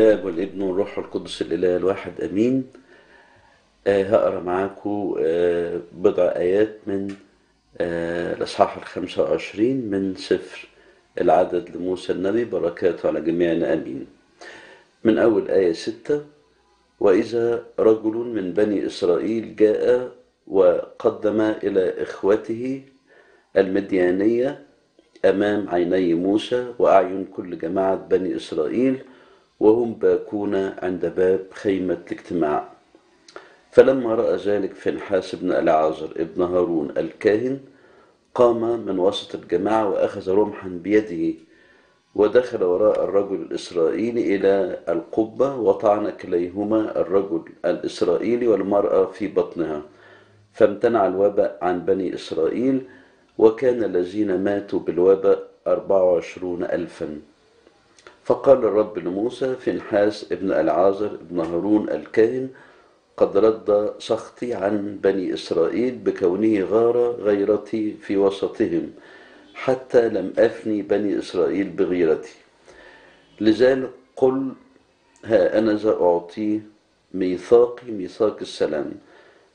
الاب والابن والروح القدس الإله الواحد آمين. آه هقرأ معاكم آه بضع آيات من آه الإصحاح الخمسة وعشرين من سفر العدد لموسى النبي بركاته على جميعنا آمين. من أول آية ستة وإذا رجل من بني إسرائيل جاء وقدم إلى إخوته المديانية أمام عيني موسى وأعين كل جماعة بني إسرائيل وهم باكون عند باب خيمة الاجتماع. فلما رأى ذلك فنحاس بن العازر ابن هارون الكاهن قام من وسط الجماعة وأخذ رمحا بيده ودخل وراء الرجل الإسرائيلي إلى القبة وطعن كليهما الرجل الإسرائيلي والمرأة في بطنها. فامتنع الوباء عن بني إسرائيل وكان الذين ماتوا بالوباء أربعة وعشرون ألفاً. فقال الرب لموسى فنحاس ابن العازر ابن هارون الكاهن قد رد سخطي عن بني إسرائيل بكونه غار غيرتي في وسطهم حتى لم أفني بني إسرائيل بغيرتي. لذلك قل ها أنا ذا أعطيه ميثاقي ميثاق السلام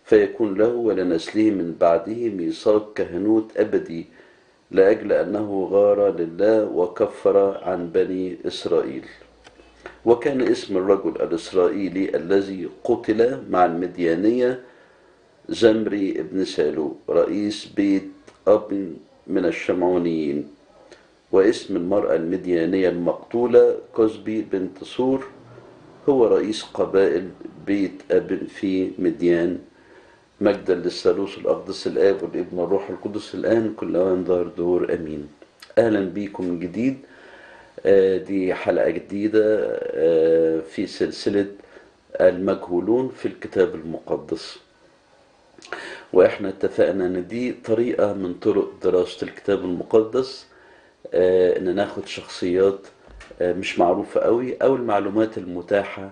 فيكون له ولنسله من بعده ميثاق كهنوت أبدي لأجل أنه غار لله وكفر عن بني إسرائيل. وكان اسم الرجل الإسرائيلي الذي قتل مع المديانية زمري بن سالو رئيس بيت أب من الشمعونيين. واسم المرأة المديانية المقتولة كزبي بنت صور هو رئيس قبائل بيت أب في مديان مجدا للثالوث الأقدس الآب والابن والروح القدس الآن كل أوان دار دور أمين. أهلا بيكم من جديد. دي حلقة جديدة في سلسلة المجهولون في الكتاب المقدس. وإحنا اتفقنا إن دي طريقة من طرق دراسة الكتاب المقدس إن ناخد شخصيات مش معروفة قوي أو المعلومات المتاحة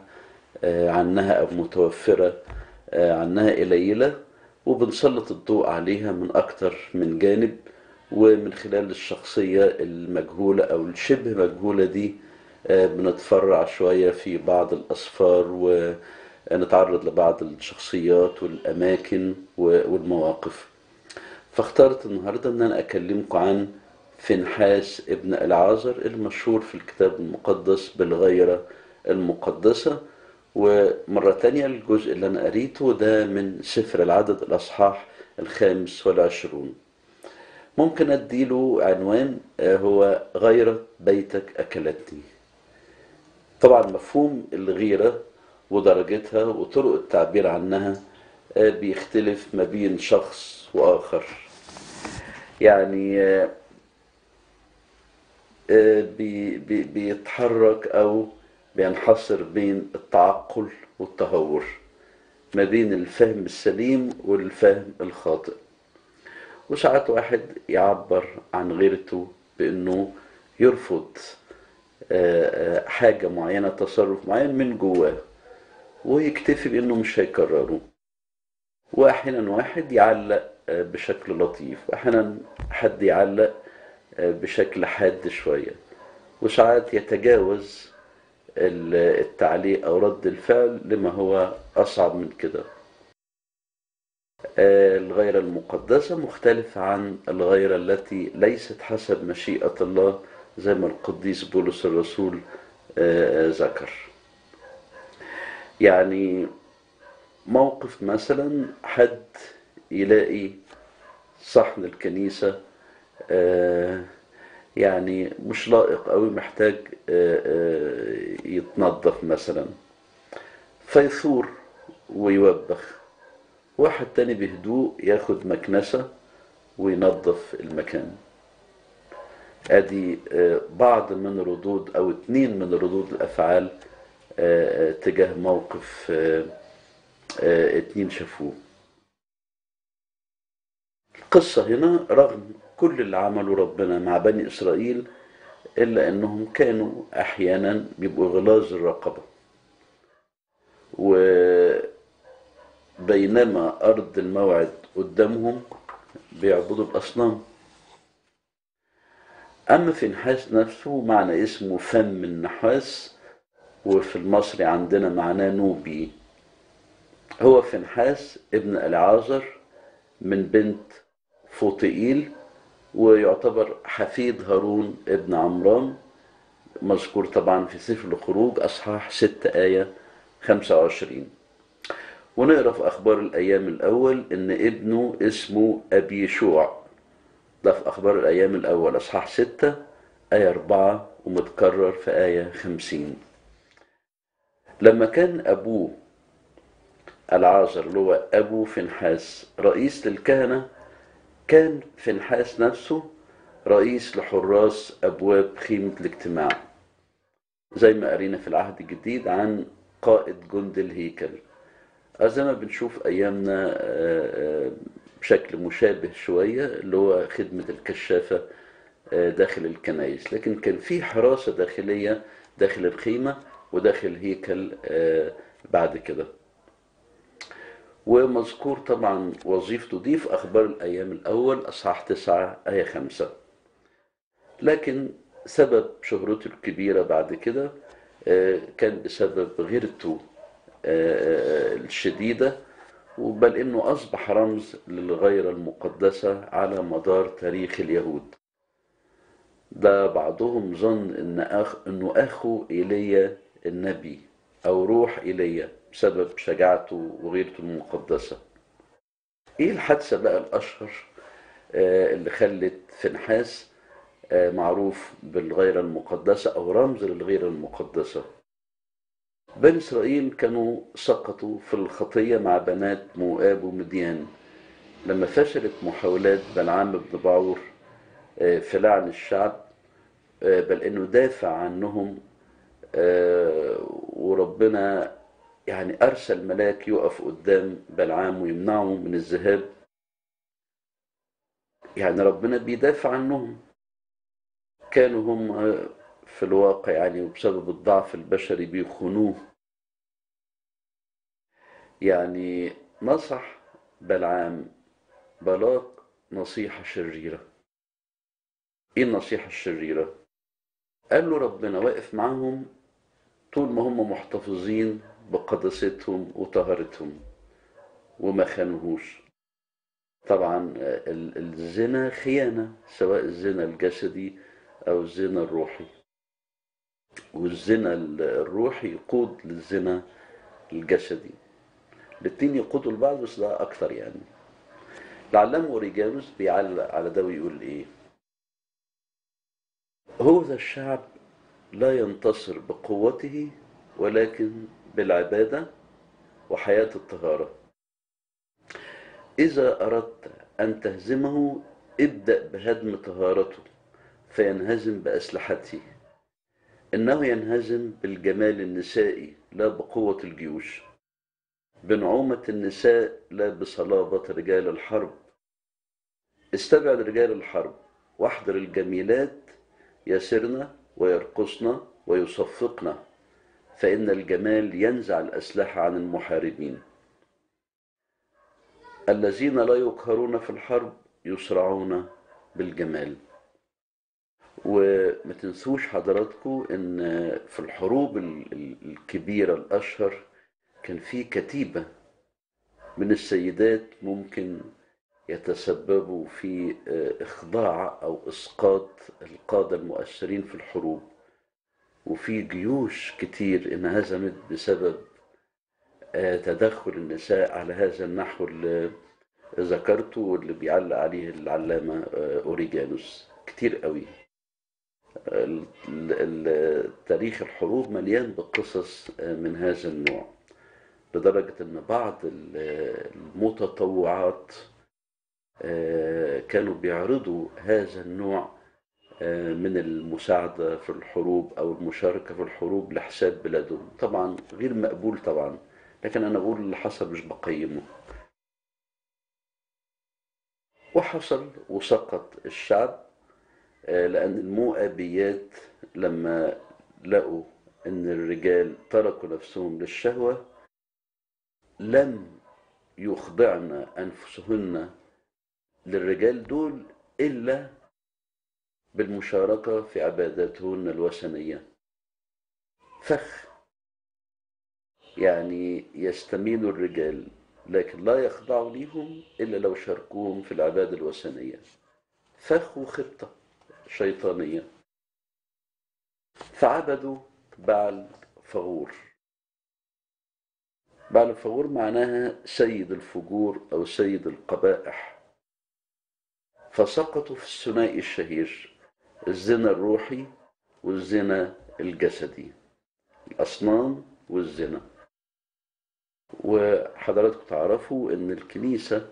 عنها أو متوفرة عنها قليلة. وبنسلط الضوء عليها من أكتر من جانب ومن خلال الشخصية المجهولة أو الشبه مجهولة دي بنتفرع شوية في بعض الأسفار ونتعرض لبعض الشخصيات والأماكن والمواقف. فاخترت النهاردة أن أنا أكلمكم عن فنحاس ابن العازر المشهور في الكتاب المقدس بالغيرة المقدسة. ومرة تانية الجزء اللي أنا قريته ده من سفر العدد الأصحاح الخامس والعشرون. ممكن أديله عنوان هو غيرة بيتك أكلتني. طبعا مفهوم الغيرة ودرجتها وطرق التعبير عنها بيختلف ما بين شخص وآخر. يعني بي بيتحرك أو بينحصر بين التعقل والتهور ما بين الفهم السليم والفهم الخاطئ. وساعات واحد يعبر عن غيرته بأنه يرفض حاجة معينة تصرف معين من جواه ويكتفي بأنه مش هيكرره. وأحيانا واحد يعلق بشكل لطيف وأحيانا حد يعلق بشكل حاد شوية. وساعات يتجاوز التعليق أو رد الفعل لما هو أصعب من كده. الغيرة المقدسة مختلفة عن الغيرة التي ليست حسب مشيئة الله زي ما القديس بولس الرسول ذكر. يعني موقف مثلا حد يلاقي صحن الكنيسة يعني مش لائق قوي محتاج يتنظف مثلا. فيثور ويوبخ. واحد تاني بهدوء ياخد مكنسة وينظف المكان. أدي بعض من ردود أو اتنين من ردود الأفعال تجاه موقف اتنين شافوه. القصة هنا رغم كل اللي عمله ربنا مع بني إسرائيل إلا أنهم كانوا أحيانا بيبقوا غلاظ الرقبة. وبينما أرض الموعد قدامهم بيعبدوا الأصنام. أما في نحاس نفسه معنى اسمه فم النحاس وفي المصري عندنا معناه نوبي. هو فنحاس ابن العازر من بنت فوطئيل ويعتبر حفيد هارون ابن عمران مذكور طبعا في سفر الخروج أصحاح 6 آية 25 ونقرأ في أخبار الأيام الأول إن ابنه اسمه أبي يشوع ده في أخبار الأيام الأول أصحاح 6 آية 4 ومتكرر في آية 50 لما كان أبوه العازر اللي هو أبو فنحاس رئيس للكهنة كان فنحاس نفسه رئيس لحراس أبواب خيمة الاجتماع زي ما قرينا في العهد الجديد عن قائد جند الهيكل زي ما بنشوف أيامنا بشكل مشابه شوية اللي هو خدمة الكشافة داخل الكنائس. لكن كان في حراسة داخلية داخل الخيمة وداخل الهيكل بعد كده. ومذكور طبعا وظيفته دي في أخبار الأيام الأول أصحاح 9 آية 5 لكن سبب شهرته الكبيرة بعد كده كان بسبب غيرته الشديدة بل إنه أصبح رمز للغيرة المقدسة على مدار تاريخ اليهود. ده بعضهم ظن إن أخ إنه أخو إيليا النبي أو روح إيليا بسبب شجاعته وغيرته المقدسة. إيه الحادثة بقى الأشهر اللي خلت فنحاس معروف بالغيرة المقدسة أو رمز للغيرة المقدسة؟ بني إسرائيل كانوا سقطوا في الخطية مع بنات مؤاب ومديان. لما فشلت محاولات بلعام بن بعور في لعن الشعب بل إنه دافع عنهم وربنا يعني أرسل ملاك يقف قدام بلعام ويمنعه من الذهاب. يعني ربنا بيدافع عنهم. كانوا هم في الواقع يعني وبسبب الضعف البشري بيخونوه. يعني نصح بلعام بلاق نصيحة شريرة. إيه النصيحة الشريرة؟ قال له ربنا واقف معاهم طول ما هم محتفظين بقداستهم وطهارتهم وما خانوهوش. طبعا الزنا خيانة سواء الزنا الجسدي أو الزنا الروحي. والزنا الروحي يقود للزنا الجسدي. الاتنين يقودوا لبعض بس ده أكتر يعني. العلامة أوريجانوس بيعلق على ده ويقول إيه؟ هو ذا الشعب لا ينتصر بقوته ولكن بالعبادة وحياة الطهارة. إذا أردت أن تهزمه ابدأ بهدم طهارته فينهزم بأسلحته. إنه ينهزم بالجمال النسائي لا بقوة الجيوش. بنعومة النساء لا بصلابة رجال الحرب. استبعد رجال الحرب واحضر الجميلات يسرن ويرقصن ويصفقن. فإن الجمال ينزع الأسلحة عن المحاربين. الذين لا يقهرون في الحرب يسرعون بالجمال. وما تنسوش حضراتكم إن في الحروب الكبيرة الأشهر كان في كتيبة من السيدات ممكن يتسببوا في إخضاع أو إسقاط القادة المؤثرين في الحروب. وفي جيوش كتير انهزمت بسبب تدخل النساء على هذا النحو اللي ذكرته واللي بيعلق عليه العلامة أوريجانوس. كتير قوي. تاريخ الحروب مليان بقصص من هذا النوع. لدرجة أن بعض المتطوعات كانوا بيعرضوا هذا النوع من المساعدة في الحروب أو المشاركة في الحروب لحساب بلادهم. طبعا غير مقبول طبعا لكن أنا بقول اللي حصل مش بقيمه. وحصل وسقط الشعب لأن المؤابيات لما لقوا أن الرجال تركوا نفسهم للشهوة لم يخضعن أنفسهن للرجال دول إلا بالمشاركة في عباداتهن الوثنية. فخ. يعني يستميلوا الرجال لكن لا يخضعوا ليهم إلا لو شاركوهم في العبادة الوثنية. فخ وخطة شيطانية. فعبدوا بعل فغور. بعل فغور معناها سيد الفجور أو سيد القبائح. فسقطوا في الثنائي الشهير. الزنا الروحي والزنا الجسدي. الأصنام والزنا. وحضراتكم تعرفوا إن الكنيسة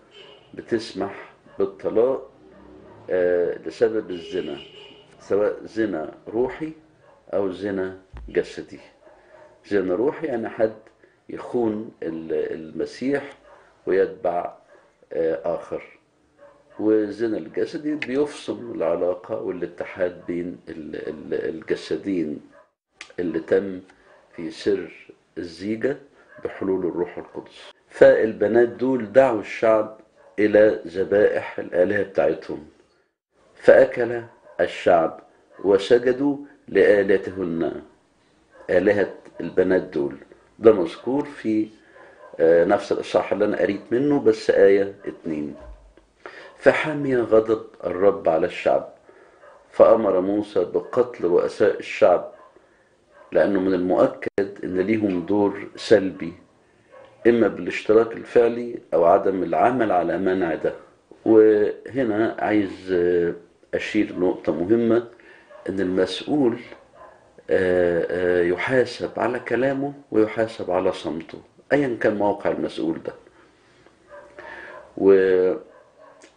بتسمح بالطلاق آه، لسبب الزنا سواء زنا روحي أو زنا جسدي. زنا روحي يعني حد يخون ال- المسيح ويتبع آه، وزنا الجسدي بيفصل العلاقة والاتحاد بين ال- ال- الجسدين اللي تم في سر الزيجة بحلول الروح القدس. فالبنات دول دعوا الشعب إلى ذبائح الآلهة بتاعتهم. فأكل الشعب وسجدوا لآلهتهن. آلهة البنات دول. ده مذكور في آه، نفس الإصحاح اللي أنا قريت منه بس آية اتنين. فحمي غضب الرب على الشعب فأمر موسى بقتل رؤساء الشعب لأنه من المؤكد إن ليهم دور سلبي إما بالاشتراك الفعلي أو عدم العمل على منع ده. وهنا عايز أشير نقطة مهمة إن المسؤول آه، آه، يحاسب على كلامه ويحاسب على صمته أيا كان موقع المسؤول ده.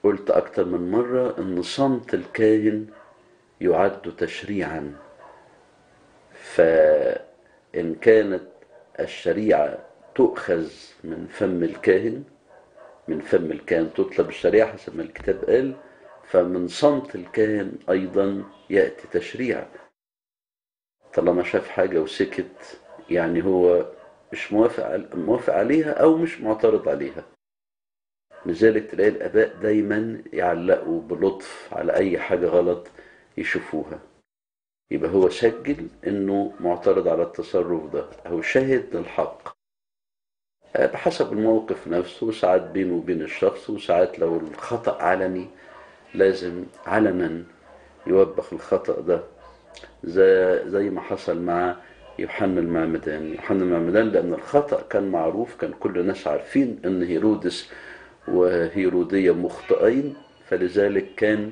وقلت أكتر من مرة إن صمت الكاهن يعد تشريعا. فإن كانت الشريعة تؤخذ من فم الكاهن من فم الكاهن تطلب الشريعة حسب ما الكتاب قال فمن صمت الكاهن أيضا يأتي تشريع. طالما شاف حاجة وسكت يعني هو مش موافق موافق عليها أو مش معترض عليها. لذلك تلاقي الآباء دايما يعلقوا بلطف على أي حاجة غلط يشوفوها. يبقى هو سجل إنه معترض على التصرف ده. أو شاهد للحق آه، بحسب الموقف نفسه ساعات بينه وبين الشخص وساعات لو الخطأ علني لازم علنا يوبخ الخطأ ده. زي, زي ما حصل مع يوحنا المعمدان يوحنا المعمدان لأن الخطأ كان معروف كان كل الناس عارفين أن هيرودس وهيرودية مخطئين فلذلك كان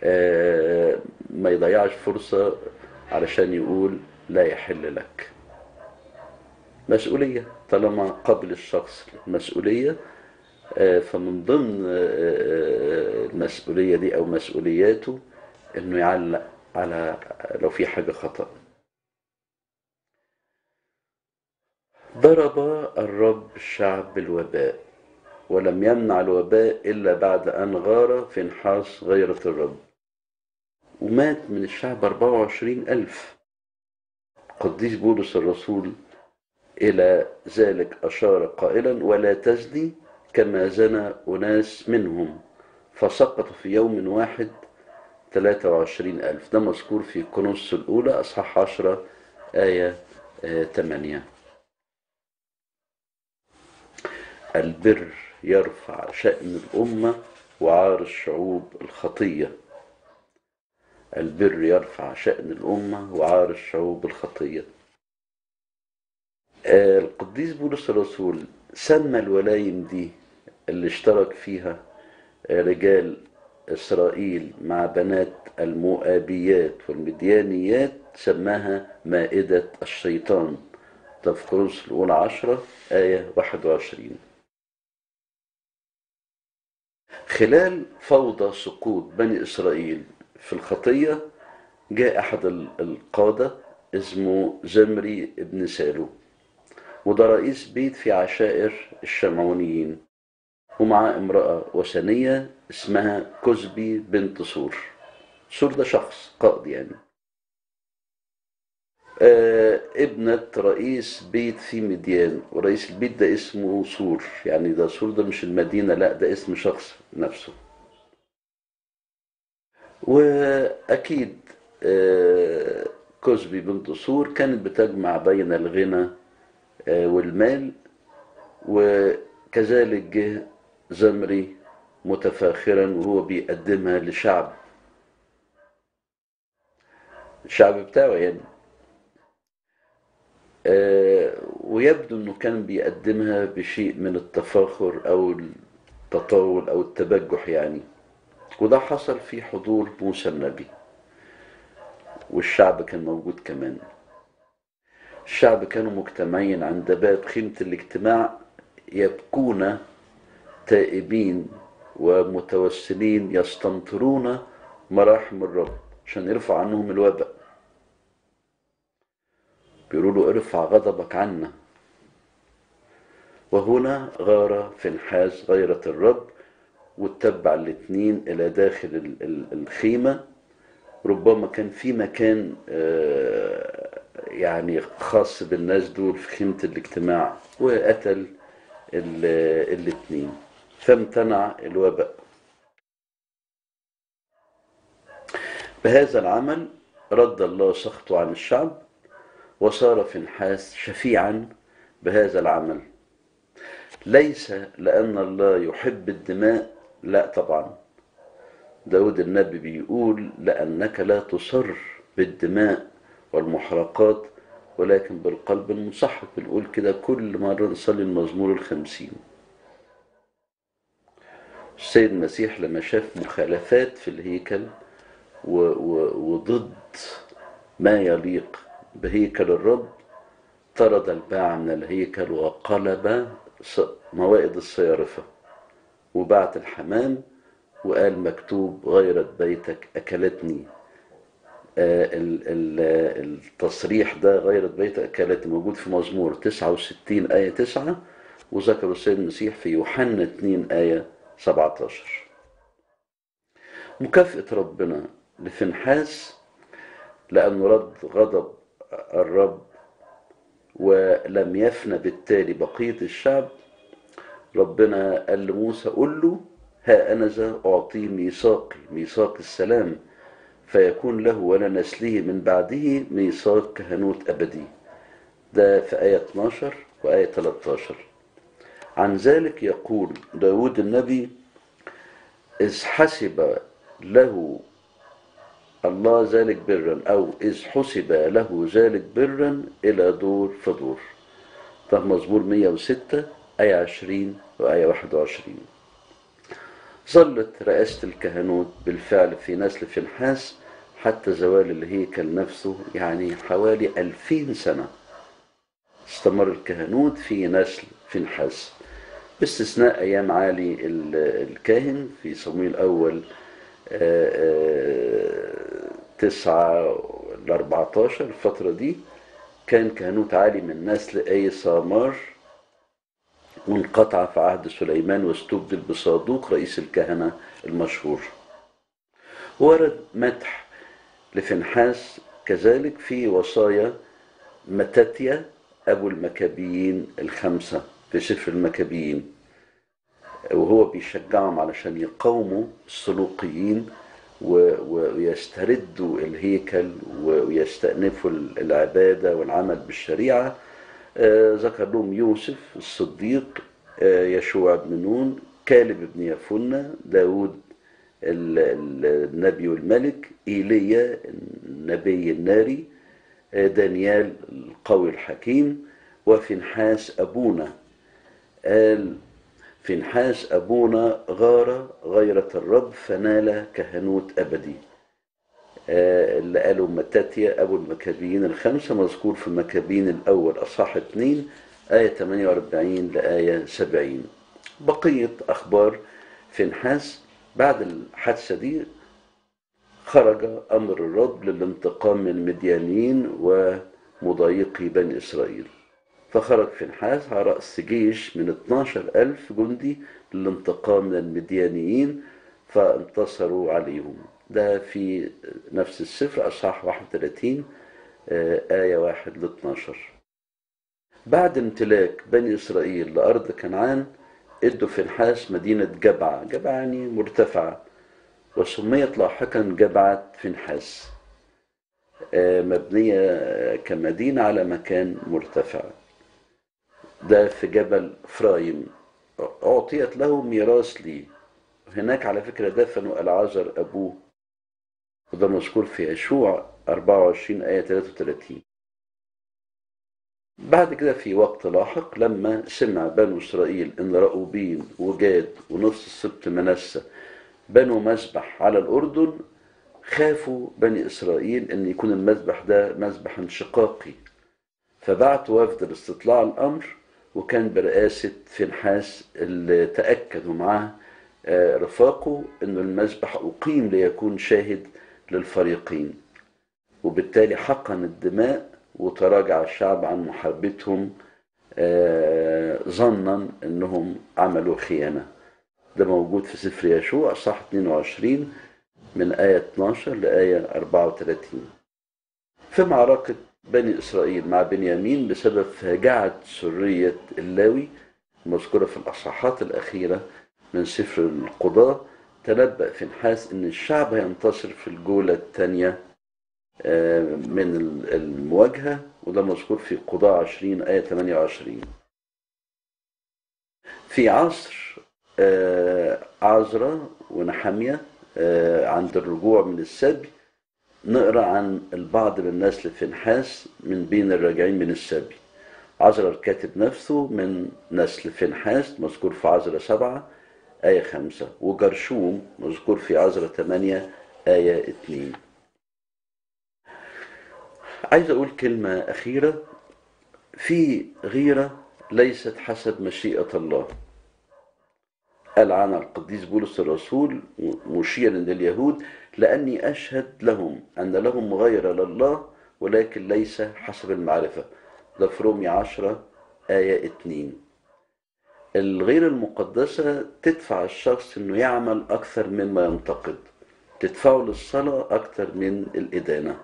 آه، ما يضيعش فرصة علشان يقول لا يحل لك. مسؤولية طالما قبل الشخص المسؤولية آه، فمن ضمن آه، المسؤولية دي أو مسؤولياته إنه يعلق على لو في حاجة خطأ. ضرب الرب الشعب بالوباء ولم يمنع الوباء إلا بعد أن غار في انحاس غيرة الرب. ومات من الشعب 24 ألف. قديس بولس الرسول إلى ذلك أشار قائلا ولا تزني كما زنى أناس منهم. فسقط في يوم واحد 23 ألف. ده مذكور في كونوس الأولى أصحاح 10 آية آه، 8 البر يرفع شأن الأمة وعار الشعوب الخطية. البر يرفع شأن الأمة وعار الشعوب الخطية. القديس بولس الرسول سمى الولايم دي اللي اشترك فيها رجال إسرائيل مع بنات المؤابيات والمديانيات سماها مائدة الشيطان. ده في كورنثوس الأولى عشرة آية 21 خلال فوضى سقوط بني إسرائيل في الخطية جاء أحد ال- القادة اسمه زمري ابن سالو وده رئيس بيت في عشائر الشمعونيين ومعاه امرأة وثنية اسمها كزبي بنت سور. سور ده شخص قائد يعني. ابنة رئيس بيت في مديان ورئيس البيت ده اسمه سور. يعني ده سور ده مش المدينة لا ده اسم شخص نفسه. وأكيد آه كزبي بنت سور كانت بتجمع بين الغنى آه، والمال وكذلك جه زمري متفاخرا وهو بيقدمها لشعب. الشعب بتاعه يعني آه، ويبدو إنه كان بيقدمها بشيء من التفاخر أو التطاول أو التبجح يعني. وده حصل في حضور موسى النبي. والشعب كان موجود كمان. الشعب كانوا مجتمعين عند باب خيمة الاجتماع يبكون تائبين ومتوسلين يستمطرون مراحم الرب عشان يرفع عنهم الوباء. بيقولوا له ارفع غضبك عنا. وهنا غار فنحاس غيرة الرب واتبع الاتنين إلى داخل ال- ال- الخيمة. ربما كان في مكان آه، يعني خاص بالناس دول في خيمة الاجتماع وقتل ال- الاتنين. فامتنع الوباء. بهذا العمل رد الله سخطه عن الشعب. وصار فنحاس شفيعا بهذا العمل. ليس لأن الله يحب الدماء لا طبعا. داود النبي بيقول لأنك لا تصر بالدماء والمحرقات ولكن بالقلب المصحف بنقول كده كل مرة نصلي المزمور الخمسين. السيد المسيح لما شاف مخالفات في الهيكل وضد ما يليق بهيكل الرب طرد الباع من الهيكل وقلب موائد الصيارفة وبعت الحمام وقال مكتوب غيرت بيتك أكلتني. آه، ال- ال- التصريح ده غيرت بيتك أكلتني موجود في مزمور 69 آية 9 وذكر السيد المسيح في يوحنا 2 آية 17 مكافأة ربنا لفنحاس لأنه رد غضب الرب ولم يفنى بالتالي بقية الشعب. ربنا قال لموسى قل له ها أنا ذا أعطيه ميثاقي ميثاق السلام فيكون له ولنسله من بعده ميثاق كهنوت أبدي. ده في آية 12 وآية 13 عن ذلك يقول داود النبي إذ حسب له الله ذلك برا أو إذ حسب له ذلك برا إلى دور فدور. ده مزمور 106 آية 20 وآية 21 ظلت رئاسة الكهنوت بالفعل في نسل فينحاس حتى زوال الهيكل نفسه يعني حوالي 2000 سنة. استمر الكهنوت في نسل فينحاس باستثناء أيام علي الكاهن في صمويل الأول آآ آه، آآ آه، 9 ل 14 الفترة دي كان كهنوت عالي من نسل آي سامار وانقطع في عهد سليمان واستبدل بصادوق رئيس الكهنة المشهور. ورد مدح لفنحاس كذلك في وصايا متاتيا أبو المكابيين الخمسة في سفر المكابيين وهو بيشجعهم علشان يقاوموا السلوقيين ويستردوا الهيكل ويستأنفوا العبادة والعمل بالشريعة. آه، ذكر لهم يوسف الصديق آه، يشوع بن نون كالب بن يفنة داود ال- ال- النبي والملك إيليا النبي الناري آه، دانيال القوي الحكيم وفنحاس أبونا قال فنحاس أبونا غار غيرة الرب فنال كهنوت أبدي. آه، اللي قالوا متاتيا أبو المكابيين الخمسة مذكور في المكابيين الأول أصحاح 2 آية 48 لآية 70 بقية أخبار فنحاس بعد الحادثة دي خرج أمر الرب للانتقام من المديانيين ومضايقي بني إسرائيل. فخرج فنحاس على رأس جيش من 12 ألف جندي للانتقام من المديانيين فانتصروا عليهم. ده في نفس السفر أصحاح 31 آه، آية 1 ل 12 بعد امتلاك بني إسرائيل لأرض كنعان إدوا فنحاس مدينة جبعة جبعة يعني مرتفعة وسميت لاحقا جبعة فنحاس آه، مبنية آه، كمدينة على مكان مرتفع. ده في جبل فرايم. أعطيت له ميراث لي. هناك على فكرة دفنوا العازر أبوه. وده مذكور في يشوع 24 آية 33 بعد كده في وقت لاحق لما سمع بنو إسرائيل إن رأوبين وجاد ونص السبت منسى بنوا مذبح على الأردن خافوا بني إسرائيل إن يكون المذبح ده مذبح انشقاقي. فبعتوا وفد لاستطلاع الأمر وكان برئاسة فنحاس اللي تأكدوا معاه آه، رفاقه أن المذبح أقيم ليكون شاهد للفريقين. وبالتالي حقن الدماء وتراجع الشعب عن محاربتهم آه، ظنا أنهم عملوا خيانة. ده موجود في سفر يشوع صح 22 من آية 12 لآية 34 في معركة بني إسرائيل مع بنيامين بسبب فاجعة سرية اللاوي المذكورة في الأصحاحات الأخيرة من سفر القضاة تنبأ فنحاس إن الشعب هينتصر في الجولة الثانية آه، من المواجهة وده مذكور في قضاء 20 آية 28 في عصر آه، عزرا ونحمية آه، عند الرجوع من السبي نقرأ عن البعض من نسل فنحاس من بين الراجعين من السبي. عزرا الكاتب نفسه من نسل فنحاس مذكور في عزرا سبعة آية خمسة وجرشوم مذكور في عزرا ثمانية آية اتنين عايز أقول كلمة أخيرة. في غيرة ليست حسب مشيئة الله. قال عنها القديس بولس الرسول مشيرا لليهود لأني أشهد لهم أن لهم غير لله ولكن ليس حسب المعرفة. ده في رومية عشرة آية اتنين. الغير المقدسة تدفع الشخص إنه يعمل أكثر مما ينتقد. تدفعه للصلاة أكثر من الإدانة.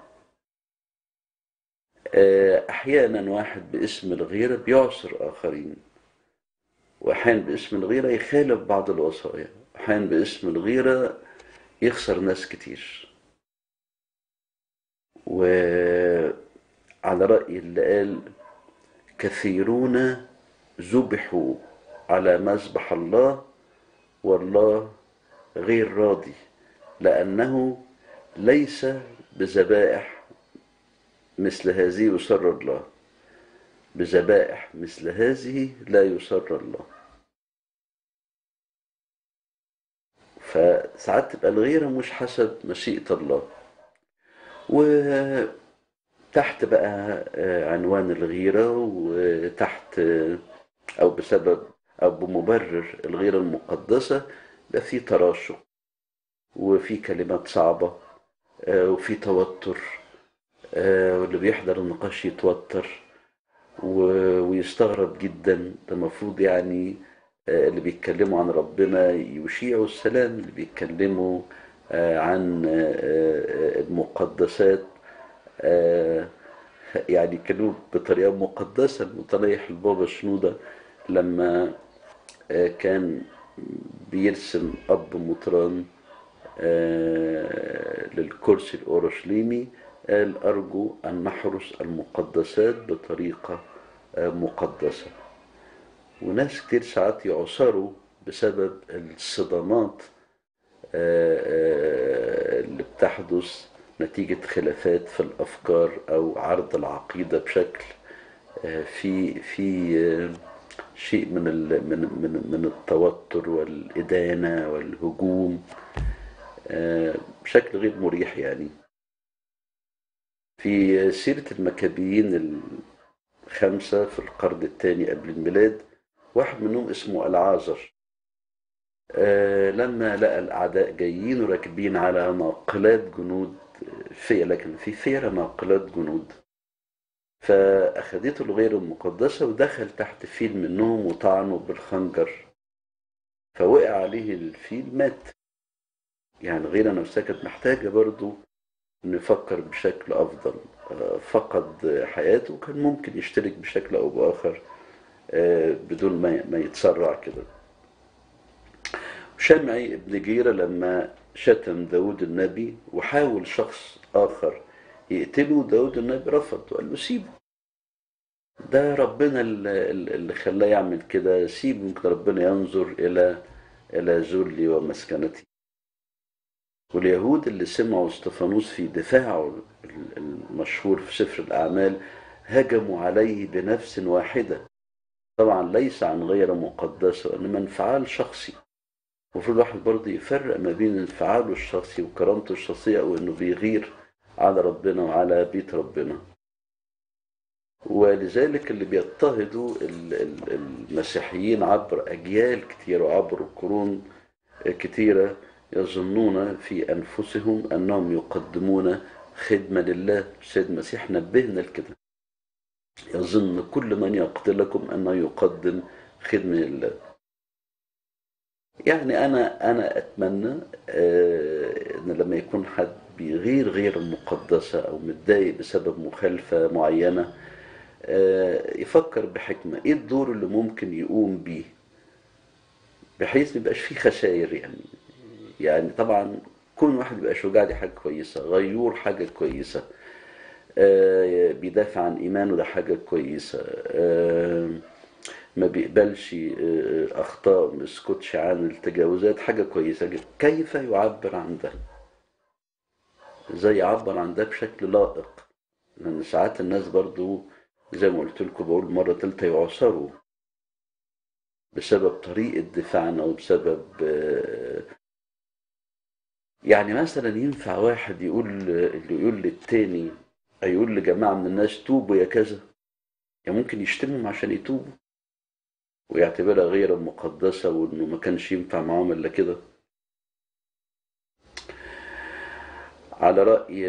آه، أحيانا واحد باسم الغيرة بيعصر آخرين. واحيانا باسم الغيرة يخالف بعض الوصايا. أحيانا باسم الغيرة يخسر ناس كتير. وعلى رأي اللي قال كثيرون ذبحوا على مذبح الله والله غير راضي لأنه ليس بذبائح مثل هذه يسر الله. بذبائح مثل هذه لا يسر الله. فساعات تبقى الغيرة مش حسب مشيئة الله. وتحت بقى آه، عنوان الغيرة وتحت آه، أو بسبب أو بمبرر الغيرة المقدسة ده في تراشق وفي كلمات صعبة آه، وفي توتر واللي بيحضر النقاش يتوتر. ويستغرب جدا ده المفروض يعني آه، اللي بيتكلموا عن ربنا يشيعوا السلام اللي بيتكلموا آه، عن آه، المقدسات يعني يتكلموا بطريقة مقدسة. المتنيح البابا شنودة لما كان بيرسم أب مطران للكرسي الأورشليمي قال أرجو أن نحرس المقدسات بطريقة آه، مقدسة. وناس كتير ساعات يعصروا بسبب الصدمات آه، آه، اللي بتحدث نتيجة خلافات في الأفكار أو عرض العقيدة بشكل في في شيء من من من من التوتر والإدانة والهجوم بشكل غير مريح يعني. في سيرة المكابيين الخمسة في القرن الثاني قبل الميلاد واحد منهم اسمه العازر. آه، لما لقى الأعداء جايين وراكبين على ناقلات جنود فيا لكن في فيرة ناقلات جنود. فأخدته الغير المقدسة ودخل تحت فيل منهم وطعنه بالخنجر. فوقع عليه الفيل مات. يعني الغيرة نفسها كانت محتاجة برضو يفكر بشكل أفضل آه، فقد حياته وكان ممكن يشترك بشكل أو بآخر آه، بدون ما يتسرع كده. شمعي ابن جيرة لما شتم داود النبي وحاول شخص آخر يقتله داود النبي رفض وقال له سيبه. ده ربنا اللي خلاه يعمل كده سيب ممكن ربنا ينظر إلى إلى ذلي ومسكنتي واليهود اللي سمعوا استفانوس في دفاعه المشهور في سفر الأعمال هجموا عليه بنفس واحدة. طبعا ليس عن غير مقدسة وإنما انفعال شخصي. المفروض الواحد برضه يفرق ما بين انفعاله الشخصي وكرامته الشخصية أو إنه بيغير على ربنا وعلى بيت ربنا. ولذلك اللي بيضطهدوا ال- ال- المسيحيين عبر أجيال كتيرة وعبر قرون كتيرة يظنون في أنفسهم أنهم يقدمون خدمة لله. السيد المسيح نبهنا لكده. يظن كل من يقتلكم أنه يقدم خدمة لله. يعني أنا أنا أتمنى آه، إن لما يكون حد بيغير غير المقدسة أو متضايق بسبب مخالفة معينة آه، يفكر بحكمة. إيه الدور اللي ممكن يقوم بيه؟ بحيث ما يبقاش فيه خسائر يعني. يعني طبعا كون واحد يبقى شجاع دي حاجة كويسة غيور حاجة كويسة آه، بيدافع عن إيمانه ده حاجة كويسة آه، ما بيقبلش آه، أخطاء ما يسكتش عن التجاوزات حاجة كويسة جدا. كيف يعبر عن ده؟ إزاي يعبر عن ده بشكل لائق؟ لأن ساعات الناس برضو زي ما قلت لكم بقول مرة تالتة يعصروا بسبب طريقة دفاعنا وبسبب آه، يعني مثلا ينفع واحد يقول اللي يقول للتاني يقول لجماعة من الناس توبوا يا كذا؟ يعني ممكن يشتمهم عشان يتوبوا؟ ويعتبرها غير مقدسة وإنه ما كانش ينفع معاهم إلا كده؟ على رأي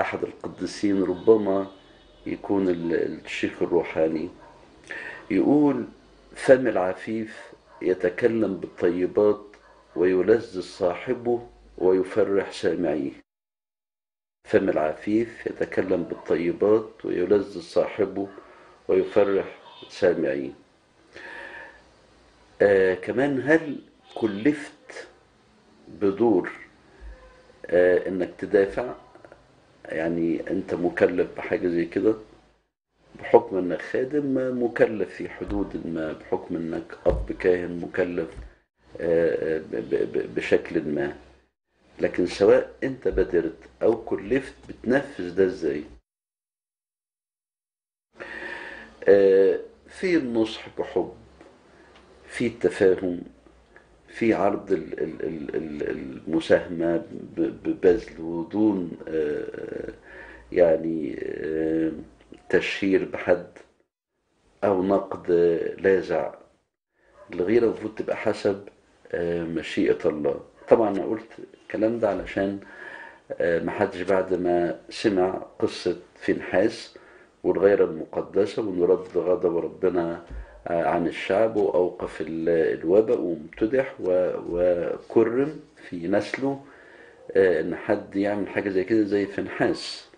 أحد القديسين ربما يكون ال- الشيخ الروحاني يقول فم العفيف يتكلم بالطيبات ويلذذ صاحبه ويفرح سامعيه. فم العفيف يتكلم بالطيبات ويلذذ صاحبه ويفرح سامعيه. آه كمان هل كلفت بدور آه إنك تدافع؟ يعني أنت مكلف بحاجة زي كده؟ بحكم إنك خادم مكلف في حدود ما بحكم إنك أب كاهن مكلف بشكل ما. لكن سواء انت بادرت أو كلفت بتنفذ ده إزاي؟ آه، في النصح بحب في التفاهم في عرض ال- ال- ال- ال- المساهمة ببذل ودون آه، يعني آه، تشهير بحد أو نقد لاذع. الغيرة المفروض تبقى حسب آه، مشيئة الله. طبعا أنا قلت الكلام ده علشان آه، محدش بعد ما سمع قصة فينحاس والغيرة المقدسة ونرد غضب ربنا آه، عن الشعب وأوقف ال- الوباء وامتدح وكرم في نسله آه، إن حد يعمل حاجة زي كده زي فينحاس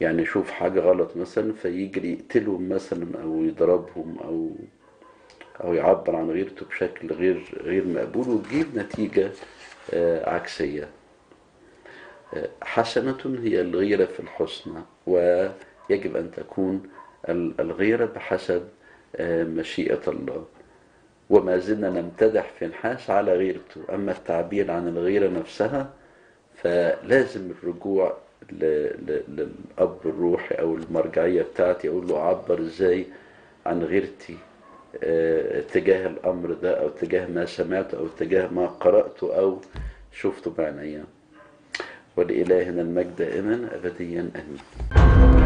يعني يشوف حاجة غلط مثلا فيجري يقتلهم مثلا أو يضربهم أو أو يعبر عن غيرته بشكل غير غير مقبول وتجيب نتيجة آه، عكسية. آه، حسنة هي الغيرة في الحسنى ويجب أن تكون ال- الغيرة بحسب آه، مشيئة الله. وما زلنا نمتدح في نحاس على غيرته. أما التعبير عن الغيرة نفسها فلازم الرجوع للأب الروحي أو المرجعية بتاعتي أقول له أعبر إزاي عن غيرتي. آه، تجاه الأمر ده أو تجاه ما سمعته أو تجاه ما قرأته أو شفته بعينيا ولإلهنا المجد دائما أبديا آمين.